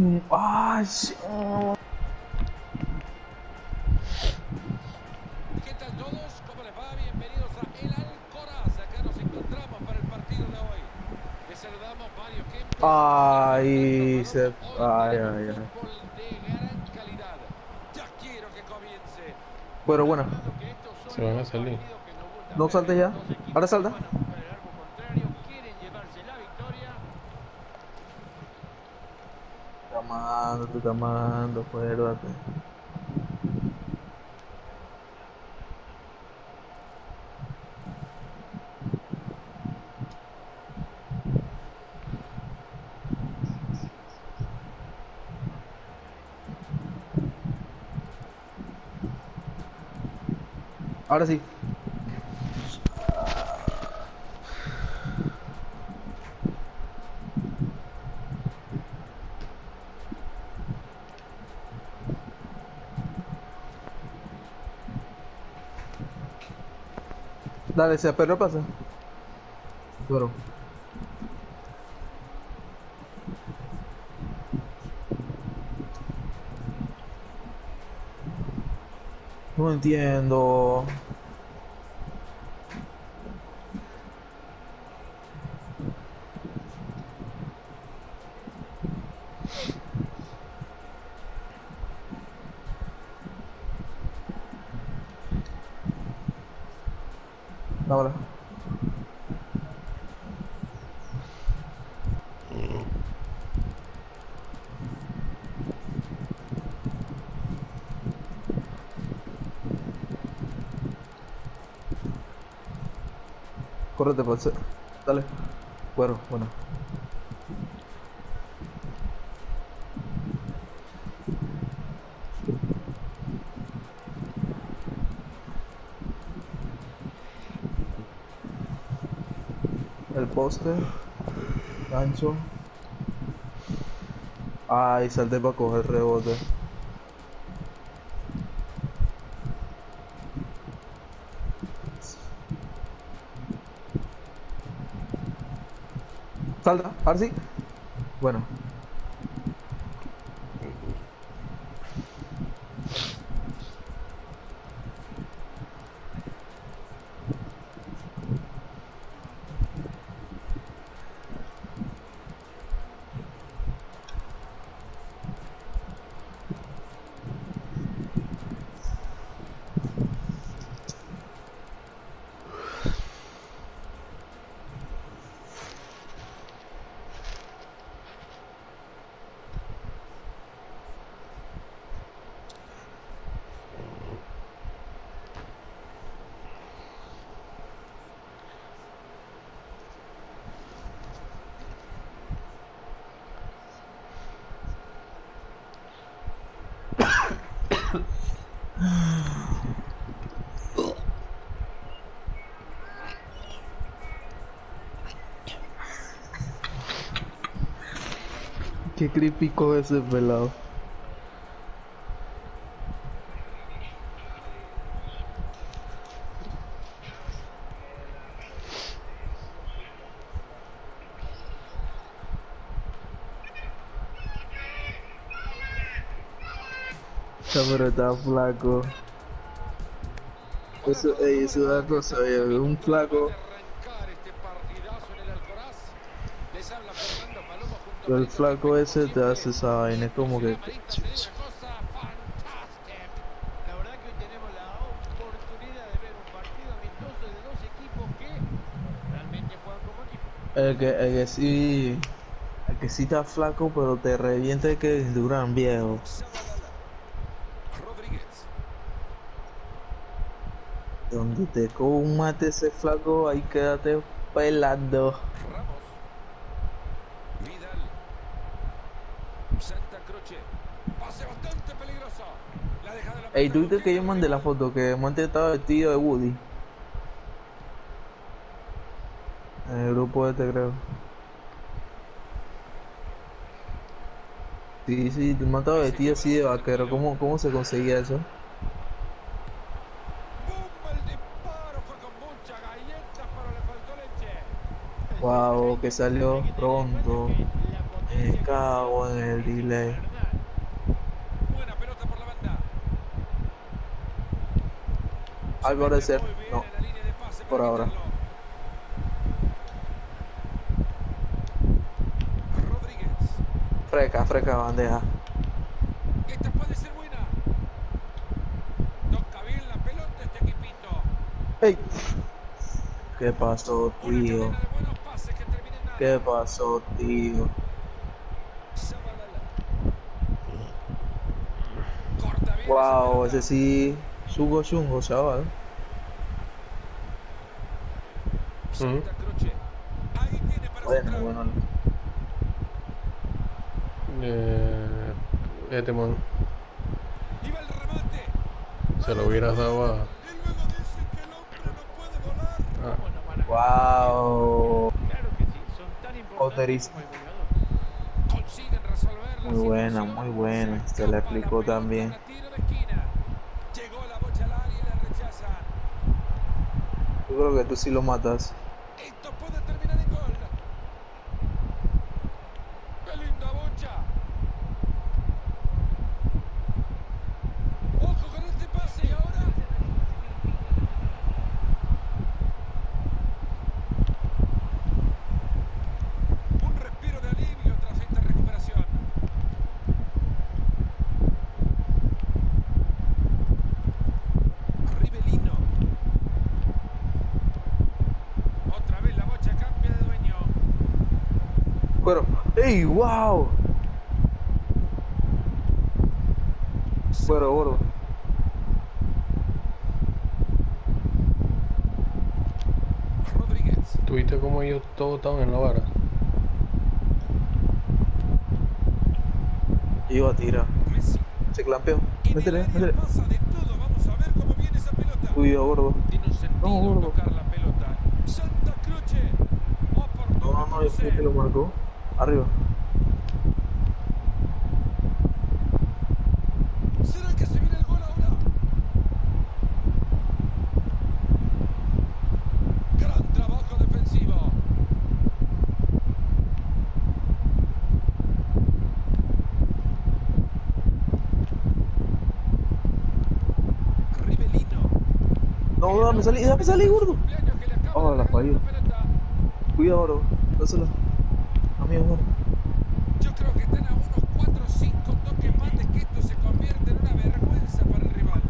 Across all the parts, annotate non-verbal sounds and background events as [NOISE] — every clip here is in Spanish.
Ay. ¿Qué tal todos? ¿Cómo les va? Bienvenidos a El Alcoraz. Acá nos encontramos para el partido de hoy. Les saludamos Mario Kempes. Ay, se... Ay, ay, ay. fútbol de gran calidad. Ya quiero que comience. Bueno, Se van a salir. No salte ya. Ahora salta. que van a buscar el arco contrario, quieren llevarse la victoria. Te amando, te amando, acuérdate. Ahora sí. Dale, se pero pasa. Bueno. No entiendo. Córrete, pase. Dale. Bueno, bueno. El poste. Gancho. Ay, salté para coger rebote. Ahora sí. Bueno. Qué creepy ese pelado. Está flaco. Eso, ey, eso da cosa, ey, un flaco. El Pero flaco ese te hace esa vaina, es como que. El que, el que sí. El que sí está flaco, pero te revienta el que duran viejo. Rodríguez. Donde te un mate ese flaco, ahí quédate pelando. Ramos. Vidal. Santa Croce. Pase bastante peligroso. La deja de la Ey, tú viste que yo mandé la foto que Monte estaba vestido de Woody. En el grupo este creo. Sí, sí, tú me estaba vestido así de vaquero. ¿Cómo, cómo se conseguía eso? ¡Bum! El disparo fue con mucha galleta, pero le faltó leche. Wow, que salió pronto. Me cago en el delay. Buena pelota por la banda. Al parecer, no. por ahora. Rodríguez. Freca, freca bandeja. Esta puede ser buena. Toca bien la pelota este equipito. ¡Ey! ¿Qué pasó, tío? cadena de buenos pases que termina en nada. ¿Qué pasó, tío? Wow, ese sí. Chungo, chungo, chaval. para Bueno, bueno. Eh, este man, se lo hubieras dado a. Ah, ¿Cómo no van a Wow. La Muy buena, muy buena. Se la pelota también. Yo creo que tú sí lo matas. Esto puede terminar en gol. ¡Qué linda bocha! ¡Ojo con este pase! ¿Y ahora? Un respiro de alivio tras esta recuperación. Rivelino. Otra vez la bocha cambia de dueño. Pero, ¡ey, wow! Pero, gordo. Rodríguez. ¿Tuviste cómo ellos todos estaban en la vara? Iba a tirar. Messi. Se clampeó. Métele, métele. pasa de todo. Vamos a ver cómo viene esa pelota. Cuidado, gordo. Tiene un sentido No, gordo. tocar la pelota. Santa Croce. No, no, no, yo cruce. creo que lo marcó. Arriba. ¿Será que se viene el gol ahora? Gran trabajo defensivo. Rivelino. No, dame salí, dame salí, gordo. Oh, la falló. Cuidado, gordo. Dásela. Amigo, gordo. Yo creo que están a unos 4 o 5 toques más de que esto se convierta en una vergüenza para el rival.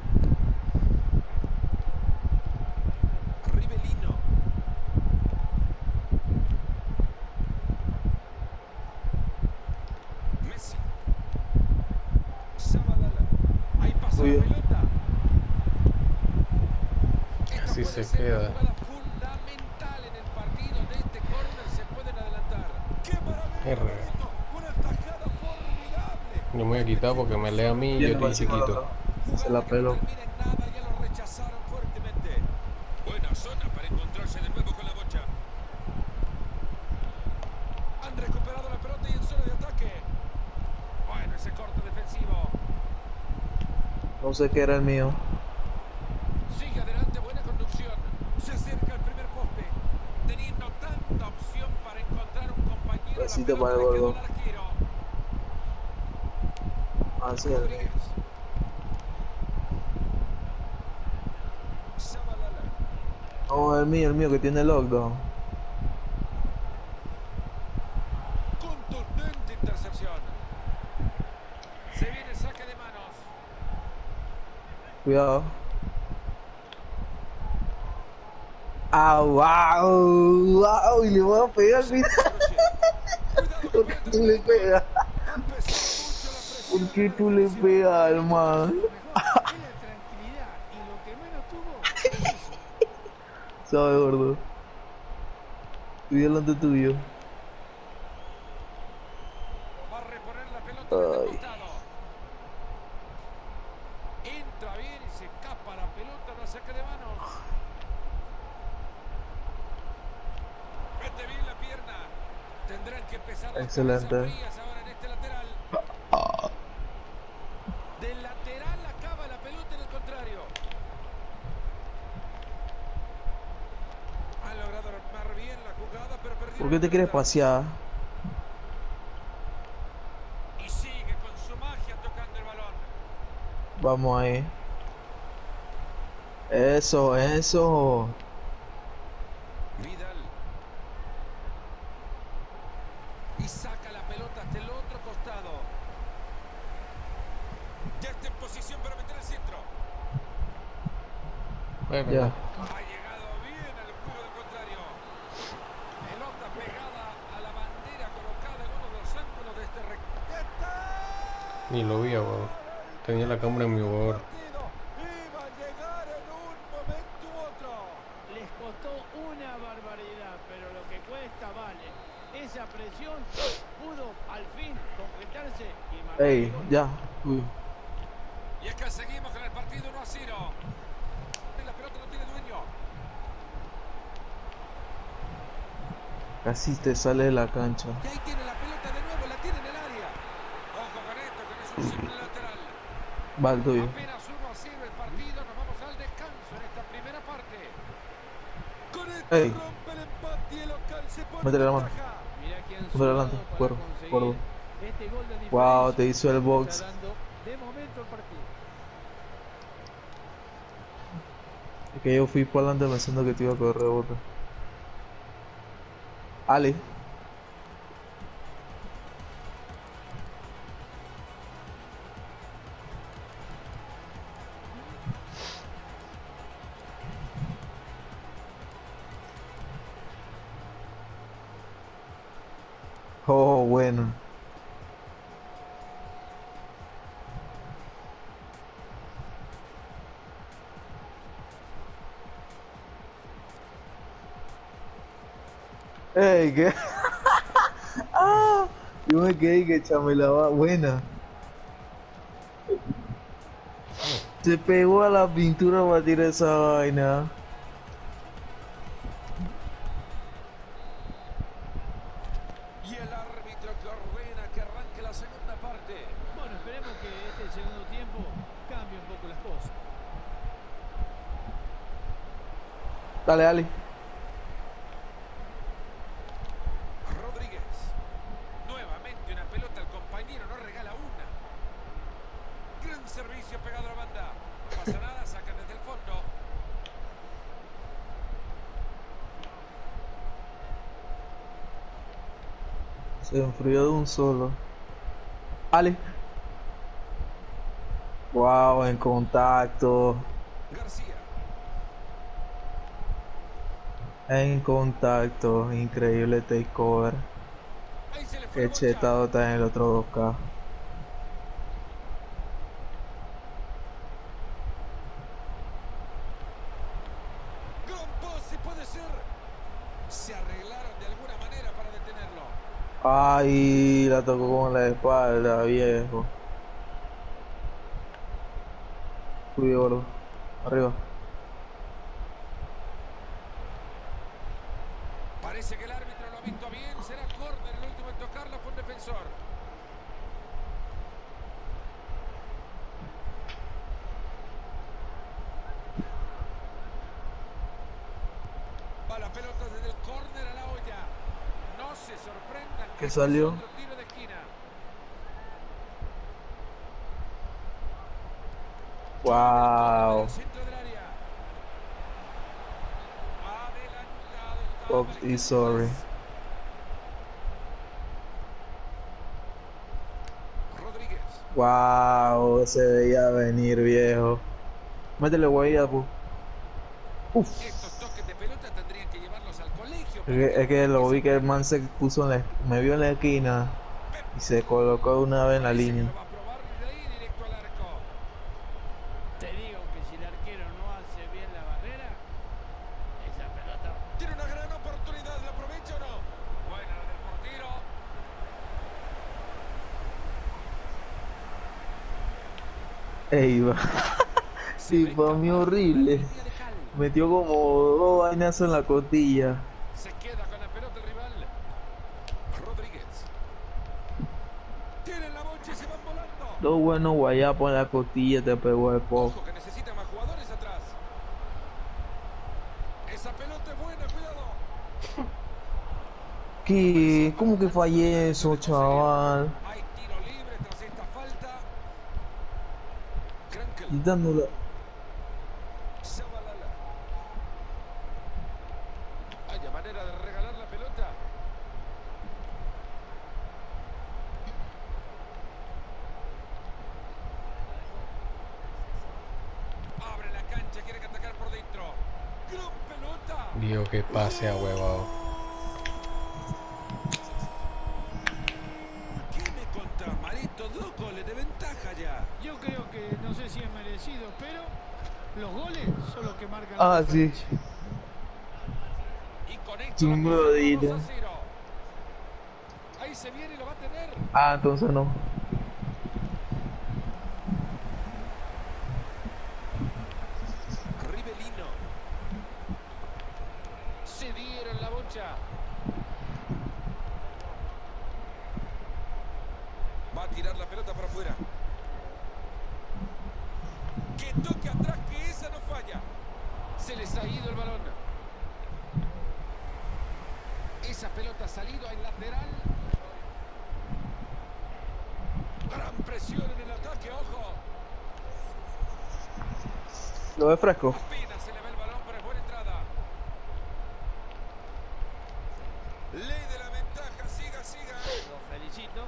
Rivelino. Messi. Zabalala. Ahí pasa Muy la bien. pelota. Esto Así puede se ser una queda. jugada fundamental en el partido. De este córner se pueden adelantar. ¡Qué maravilla! R. Una tajada formidable. Yo me voy a quitar porque me lee a mí y yo estoy chiquito. Se la peló. No termina en nada, ya lo rechazaron fuertemente. Buena zona para encontrarse de nuevo con la bocha. Han recuperado la pelota y en zona de ataque. Bueno, ese corte defensivo. No sé qué era el mío. Sigue adelante, buena conducción. Se acerca al primer poste. Teniendo tanta opción para encontrar un compañero. la Besito pelota para el le quedó gordo. al arquero. Así. No, el mío, el mío que tiene lockdown. Contundente intercepción. Se viene saque de manos. Cuidado. ¡Au, au, au! Y le voy a pegar, mira. Cuidado, ¿Por qué tú le? ¿Por qué tú le pegas al man? ¿Sabes, gordo? Estoy delante tuyo. Va a reponer la pelota desde el Ay. costado. Entra bien y se escapa la pelota, no saque de manos. Mete bien la pierna. Tendrán que empezar Excelente. ahora en este lateral. Del lateral acaba la pelota en el contrario. Ha logrado armar bien la jugada, pero perdió. ¿Por qué te quieres pasear? Y sigue con su magia tocando el balón. Vamos ahí. Eso, eso. Vidal. Y saca la pelota hasta el otro. Ya está en posición para meter el centro. Bueno, Ya. Ha llegado bien al juego del contrario. Pelota pegada a la bandera colocada en uno de los ángulos de este rectángulo. ni lo vi. Tenía la cámara en mi jugador. Iba a llegar en un momento u otro. Les costó una barbaridad, pero lo que cuesta vale. Esa presión pudo al fin concretarse y marcar Ey, ya. Uy. Es que seguimos con el partido 1 a 0. La pelota no tiene dueño. Casi te sale de la cancha. Y ahí tiene la pelota de nuevo, la tiene en el área. Ojo con esto, que no es un simple lateral. Va el tuyo. Apenas 1 a 0 el partido, nos vamos al descanso en esta primera parte. Con esto Ey. rompe el empate y el local se pone Métele la en mano. Por adelante, cuervo, cuervo. este gol de Wow, te hizo el box. está dando de momento el partido. Que yo fui por adelante pensando que te iba a correr rebote. Ale. Ey, ¿qué? [LAUGHS] ah, yo me quedé que chamelaba buena. Se pegó a la pintura para tirar esa vaina. Y el árbitro que ordena que arranque la segunda parte. Bueno, esperemos que este segundo tiempo cambie un poco las cosas. Dale, Ale. Rodríguez. Nuevamente una pelota al compañero, no regala una. Gran servicio pegado a la banda. No pasa nada, sacan desde el fondo. Se enfrió de un solo. Ale. Wow, en contacto. García. En contacto. Increíble takeover. Bocha. chetado está en el otro 2K. Gran pase puede ser. Se arreglaron de alguna manera para detenerlo. Ay, la tocó con la espalda, viejo. Cuidado, gordo. Arriba. Parece que el árbitro lo ha visto bien. Será córner el último en tocarla fue un defensor. Va la pelota desde el córner a la olla. No se sorprendan. Que ¿Qué este es salió? Wow. Valentín is sorry. Wow, se veía venir, viejo. Métele guaya, pu. Uf. Es que, es que lo vi que el man se puso en la, me vio en la esquina y se colocó de una vez en la línea. lo va a probar de ahí directo al arco. Te digo que si el arquero no hace bien la barrera, esa pelota Tiene una gran oportunidad, ¿la aprovecha o no? Buena la del portero. Ey, va. [LAUGHS] [LAUGHS] Sí, fue mí horrible. Metió como dos vainazos en la costilla. Se queda con la pelota el rival. Rodríguez. Tienen la bocha y se van volando. Dos buenos guayapos en la costilla te pegó el pop. Ojo que necesita más jugadores atrás. Esa pelota es buena, cuidado. [LAUGHS] ¿Qué? ¿Cómo que fallé eso, chaval? Hay tiro libre tras esta falta. Quitándola. Zabalala. Haya manera de regalar la pelota. Abre la cancha, quiere que atacar por dentro. Gran Dios, que pase a huevado. ¿Qué me contás, Marito? Dos goles de ventaja ya. Yo creo que no sé si es merecido, pero los goles son los que marcan Ah, la sí. Y con esto Tú la me cosa lo está dijiste. 2 a 0. Ahí se viene y lo va a tener. Ah, entonces no. Rivelino. Dieron la bocha. Va a tirar la pelota para afuera. Que toque atrás, que esa no falla. Se les ha ido el balón. Esa pelota ha salido al lateral. Gran presión en el ataque, ojo. Lo ve fresco. Apenas se le ve el balón, pero es buena entrada. Ley de la ventaja, siga, siga. Los felicito.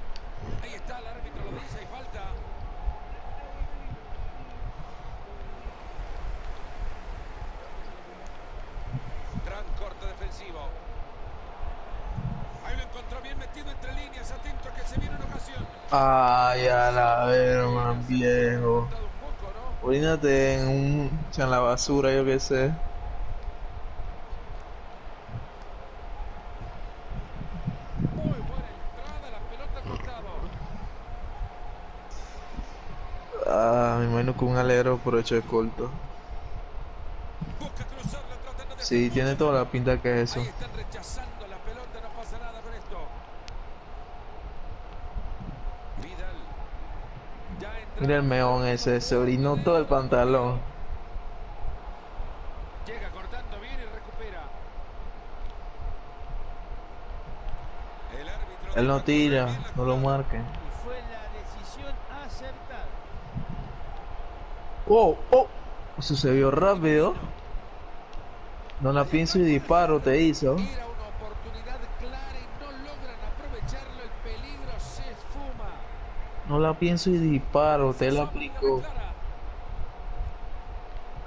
Ahí está, el árbitro lo dice, hay falta. Gran corte defensivo. Ahí lo encontró bien metido entre líneas, atento a que se viene una ocasión. Ay, a la ver, man, viejo. Orínate en un. en la basura, yo qué sé. Ah, me imagino que un alero por hecho de corto. Sí, tiene toda la pinta que es eso. Ahí están rechazando la pelota, no pasa nada con esto. Vidal. Ya entra- Mira el meón ese, se orinó todo el pantalón. Llega cortando bien y recupera. El árbitro Él no tira, no lo marquen. Y fue la decisión acertada. Oh, oh, vio rápido. No la pienso y disparo, te hizo. Era una oportunidad clara y no logran aprovecharlo. El peligro se esfuma. No la pienso y disparo, te la aplico.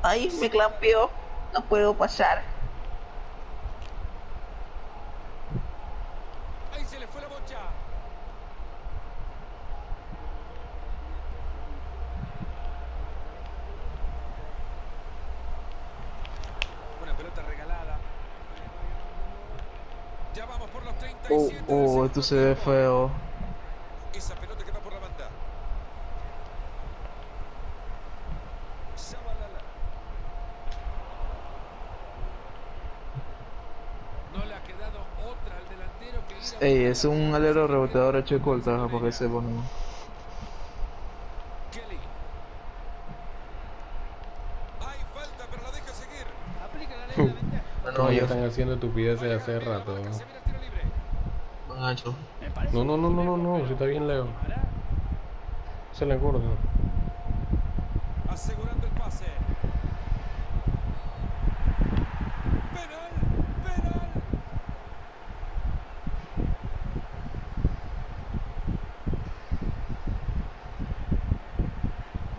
Ay, me clampeó. No puedo pasar. Ahí se le fue la bocha. Una pelota regalada. Ya vamos por los Oh, 37 del oh, segundo esto se ve feo. Esa pelota que va por la banda. Zabalala. No le ha quedado otra al delantero que ir a Ey, es un alero reboteador hecho de corta, porque se pone. Kelly. Hay falta, pero la deja seguir. Aplica la ley de la ventaja. Bueno, No, ya están haciendo estupideces hace rato. No, no, no, no, no, no, si está bien. ¿Hará? Se le corta. Asegurando el pase. Penal, penal.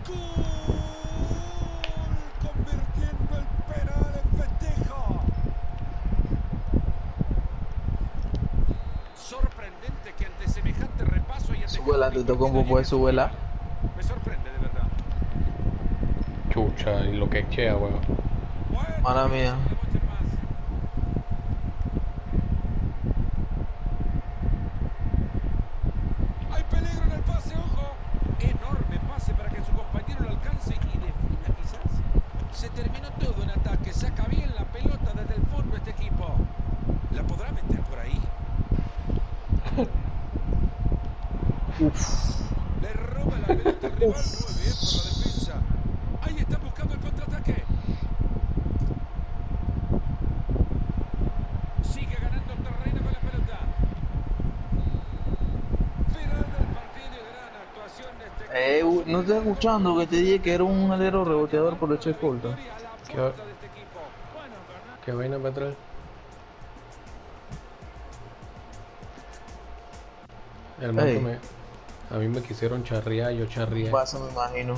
Gol, convirtiendo el penal en festejo. Sorprendente que ante semejante repaso y ante Súbela, cada te tocó un victoria poco de llegue súbela. Me sorprende de verdad. Chucha, y lo que echea, weón. Mala mía. Uf. Le roba la pelota al rival. Muy bien por la defensa. Ahí están buscando el contraataque. Sigue ganando el terreno con la pelota. Fernando Martínez, gran actuación de este. Eh, no estoy escuchando que te dije que era un alero reboteador por el hecho escolta. Qué, este Qué vaina para. El hey. me, a mí me quisieron charrear, yo charreé. Pasa, me imagino.